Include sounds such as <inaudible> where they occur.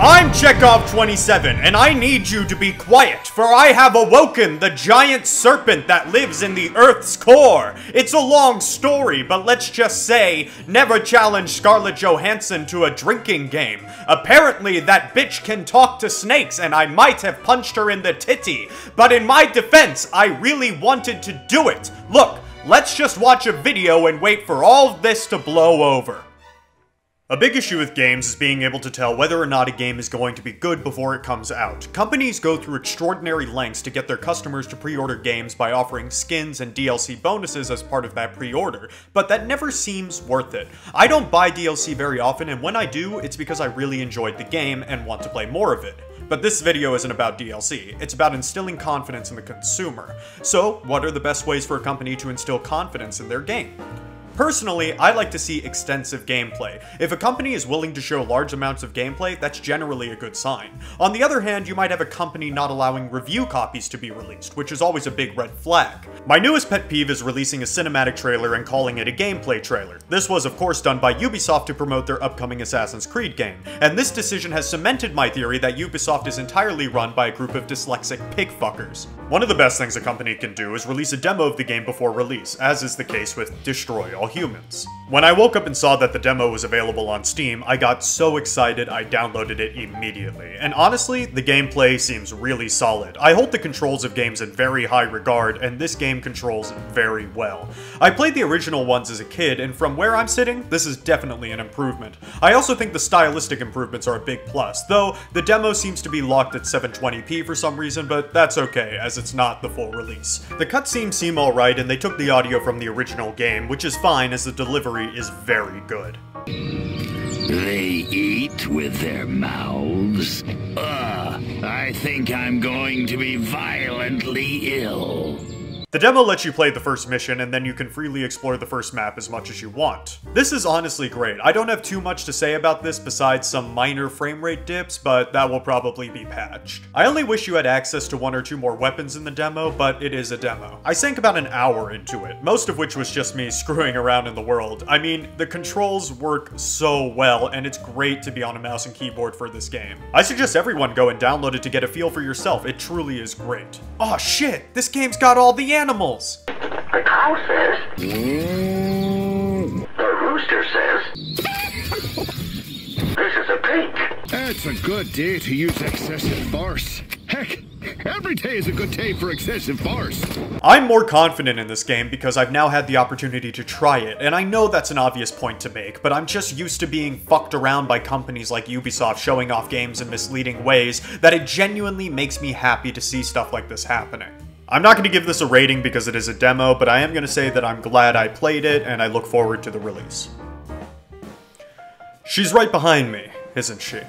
I'm Chekhov27, and I need you to be quiet, for I have awoken the giant serpent that lives in the Earth's core. It's a long story, but let's just say, never challenge Scarlett Johansson to a drinking game. Apparently, that bitch can talk to snakes, and I might have punched her in the titty. But in my defense, I really wanted to do it. Look, let's just watch a video and wait for all this to blow over. A big issue with games is being able to tell whether or not a game is going to be good before it comes out. Companies go through extraordinary lengths to get their customers to pre-order games by offering skins and DLC bonuses as part of that pre-order, but that never seems worth it. I don't buy DLC very often, and when I do, it's because I really enjoyed the game and want to play more of it. But this video isn't about DLC, it's about instilling confidence in the consumer. So, what are the best ways for a company to instill confidence in their game? Personally, I like to see extensive gameplay. If a company is willing to show large amounts of gameplay, that's generally a good sign. On the other hand, you might have a company not allowing review copies to be released, which is always a big red flag. My newest pet peeve is releasing a cinematic trailer and calling it a gameplay trailer. This was of course done by Ubisoft to promote their upcoming Assassin's Creed game, and this decision has cemented my theory that Ubisoft is entirely run by a group of dyslexic pigfuckers. One of the best things a company can do is release a demo of the game before release, as is the case with Destroy All Humans. When I woke up and saw that the demo was available on Steam, I got so excited I downloaded it immediately. And honestly, the gameplay seems really solid. I hold the controls of games in very high regard, and this game controls very well. I played the original ones as a kid, and from where I'm sitting, this is definitely an improvement. I also think the stylistic improvements are a big plus, though the demo seems to be locked at 720p for some reason, but that's okay, as it's not the full release. The cutscenes seem alright, and they took the audio from the original game, which is fine as the delivery is very good. They eat with their mouths. Ugh, I think I'm going to be violently ill. The demo lets you play the first mission, and then you can freely explore the first map as much as you want. This is honestly great. I don't have too much to say about this besides some minor frame rate dips, but that will probably be patched. I only wish you had access to one or two more weapons in the demo, but it is a demo. I sank about an hour into it, most of which was just me <laughs> screwing around in the world. I mean, the controls work so well, and it's great to be on a mouse and keyboard for this game. I suggest everyone go and download it to get a feel for yourself. It truly is great. Oh shit, this game's got all the animals. The cow says. The rooster says. This is a pig. It's a good day to use excessive force. Heck, every day is a good day for excessive force. I'm more confident in this game because I've now had the opportunity to try it, and I know that's an obvious point to make, but I'm just used to being fucked around by companies like Ubisoft showing off games in misleading ways that it genuinely makes me happy to see stuff like this happening. I'm not going to give this a rating because it is a demo, but I am going to say that I'm glad I played it and I look forward to the release. She's right behind me, isn't she?